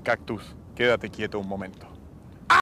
cactus, quédate quieto un momento.